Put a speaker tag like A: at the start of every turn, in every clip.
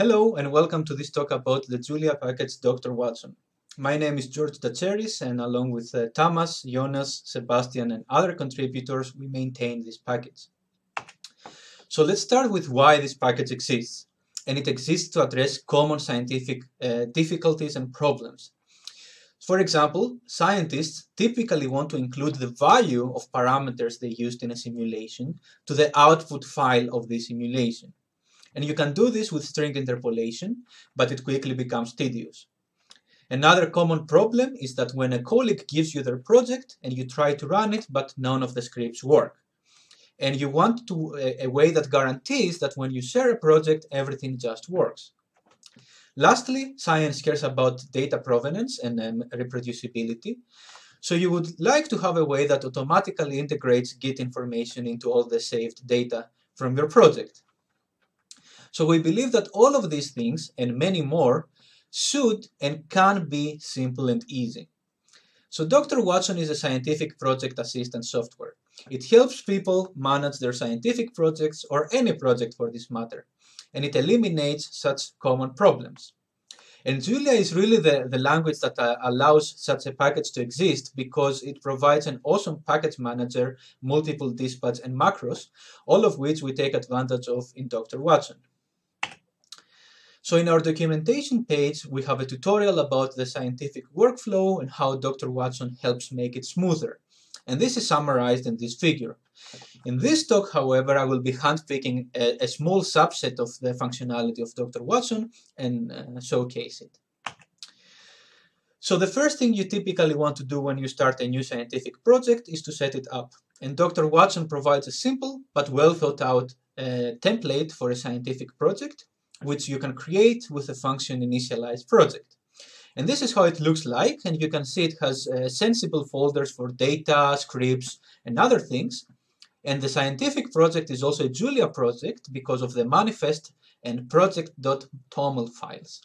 A: Hello and welcome to this talk about the Julia package Dr. Watson. My name is George Datseris and along with uh, Thomas, Jonas, Sebastian and other contributors we maintain this package. So let's start with why this package exists. And it exists to address common scientific uh, difficulties and problems. For example, scientists typically want to include the value of parameters they used in a simulation to the output file of the simulation. And you can do this with string interpolation, but it quickly becomes tedious. Another common problem is that when a colleague gives you their project and you try to run it, but none of the scripts work. And you want to a, a way that guarantees that when you share a project, everything just works. Lastly, science cares about data provenance and um, reproducibility. So you would like to have a way that automatically integrates Git information into all the saved data from your project. So we believe that all of these things and many more should and can be simple and easy. So Dr. Watson is a scientific project assistant software. It helps people manage their scientific projects or any project for this matter, and it eliminates such common problems. And Julia is really the, the language that uh, allows such a package to exist because it provides an awesome package manager, multiple dispatch and macros, all of which we take advantage of in Dr. Watson. So in our documentation page, we have a tutorial about the scientific workflow and how Dr. Watson helps make it smoother. And this is summarized in this figure. In this talk, however, I will be handpicking a, a small subset of the functionality of Dr. Watson and uh, showcase it. So the first thing you typically want to do when you start a new scientific project is to set it up. And Dr. Watson provides a simple but well thought out uh, template for a scientific project which you can create with the function initialize project. And this is how it looks like, and you can see it has uh, sensible folders for data, scripts, and other things. And the scientific project is also a Julia project because of the manifest and project.toml files.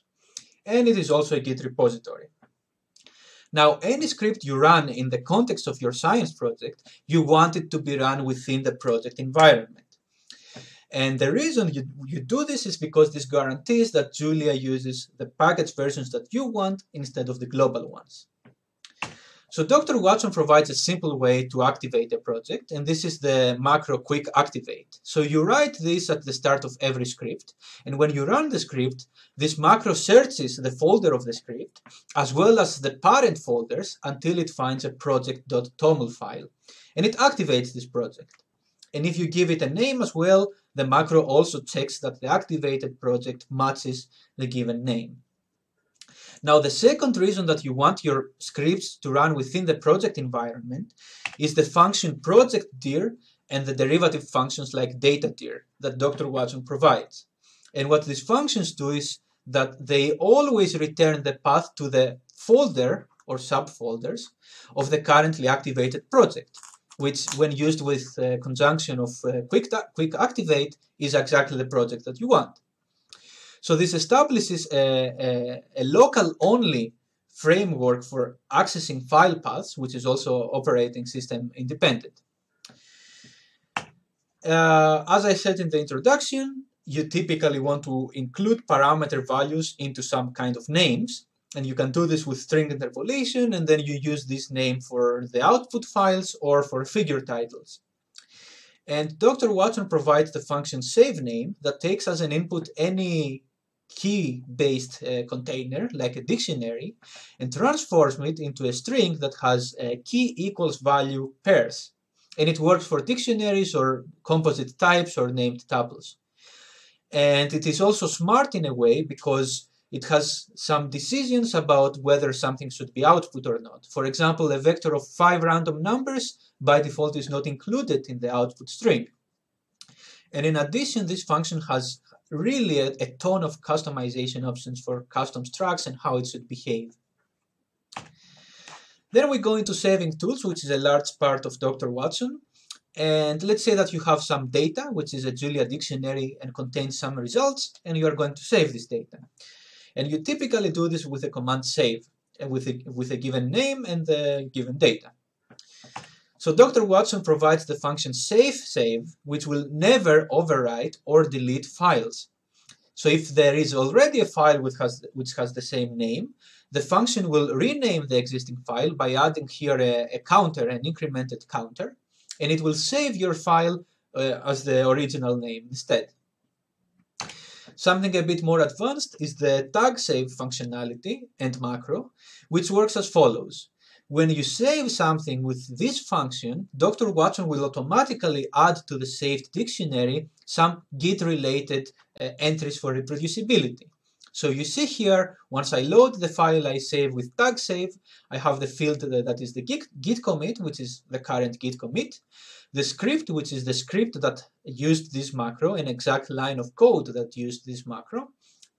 A: And it is also a Git repository. Now, any script you run in the context of your science project, you want it to be run within the project environment. And the reason you, you do this is because this guarantees that Julia uses the package versions that you want instead of the global ones. So Dr. Watson provides a simple way to activate a project, and this is the macro quick activate. So you write this at the start of every script, and when you run the script, this macro searches the folder of the script, as well as the parent folders, until it finds a project.toml file, and it activates this project. And if you give it a name as well, the macro also checks that the activated project matches the given name. Now, the second reason that you want your scripts to run within the project environment is the function project dir and the derivative functions like data dir that Dr. Watson provides. And what these functions do is that they always return the path to the folder or subfolders of the currently activated project which when used with uh, conjunction of uh, quick, quick activate is exactly the project that you want. So this establishes a, a, a local only framework for accessing file paths, which is also operating system independent. Uh, as I said in the introduction, you typically want to include parameter values into some kind of names. And you can do this with string interpolation, and then you use this name for the output files or for figure titles. And Dr. Watson provides the function save name that takes as an input any key-based uh, container, like a dictionary, and transforms it into a string that has a key equals value pairs. And it works for dictionaries or composite types or named tuples. And it is also smart in a way because it has some decisions about whether something should be output or not. For example, a vector of five random numbers by default is not included in the output string. And in addition, this function has really a, a ton of customization options for custom structs and how it should behave. Then we go into saving tools, which is a large part of Dr. Watson. And let's say that you have some data, which is a Julia dictionary and contains some results, and you are going to save this data. And you typically do this with a command save, with a, with a given name and the given data. So Dr. Watson provides the function safe save, which will never overwrite or delete files. So if there is already a file which has, which has the same name, the function will rename the existing file by adding here a, a counter, an incremented counter, and it will save your file uh, as the original name instead. Something a bit more advanced is the tag save functionality and macro, which works as follows. When you save something with this function, Dr. Watson will automatically add to the saved dictionary some Git-related uh, entries for reproducibility. So you see here, once I load the file I save with tag save, I have the field that is the git, commit, which is the current git commit, the script, which is the script that used this macro, an exact line of code that used this macro,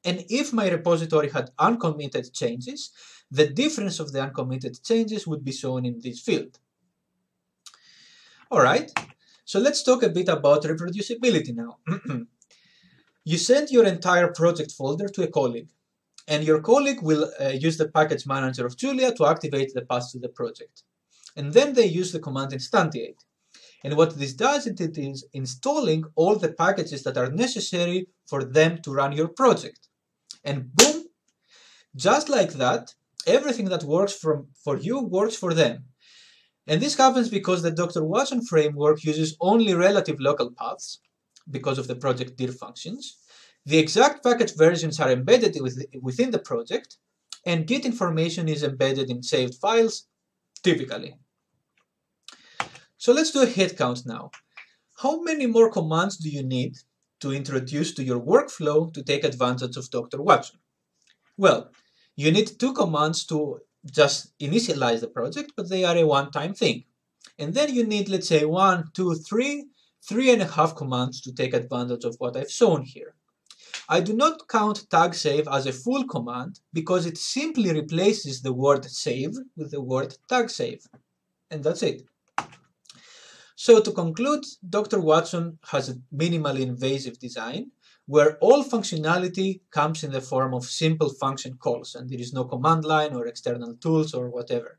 A: and if my repository had uncommitted changes, the difference of the uncommitted changes would be shown in this field. Alright, so let's talk a bit about reproducibility now. you send your entire project folder to a colleague, and your colleague will uh, use the package manager of Julia to activate the path to the project. And then they use the command instantiate. And what this does is it is installing all the packages that are necessary for them to run your project. And boom, just like that, everything that works from, for you works for them. And this happens because the Dr. Watson framework uses only relative local paths because of the project dir functions. The exact package versions are embedded within the project, and Git information is embedded in saved files, typically. So let's do a head count now. How many more commands do you need to introduce to your workflow to take advantage of Dr. Watson? Well, you need two commands to just initialize the project, but they are a one-time thing. And then you need, let's say, one, two, three, three and a half commands to take advantage of what I've shown here. I do not count tag save as a full command because it simply replaces the word save with the word tag save. And that's it. So to conclude, Dr. Watson has a minimally invasive design where all functionality comes in the form of simple function calls and there is no command line or external tools or whatever.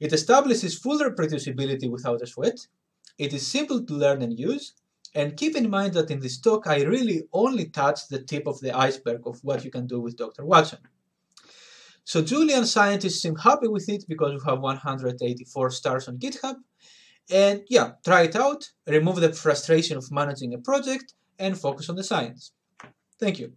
A: It establishes full reproducibility without a sweat, it is simple to learn and use, and keep in mind that in this talk I really only touched the tip of the iceberg of what you can do with Dr. Watson. So Julian scientists seem happy with it because we have 184 stars on GitHub. And yeah, try it out, remove the frustration of managing a project, and focus on the science. Thank you.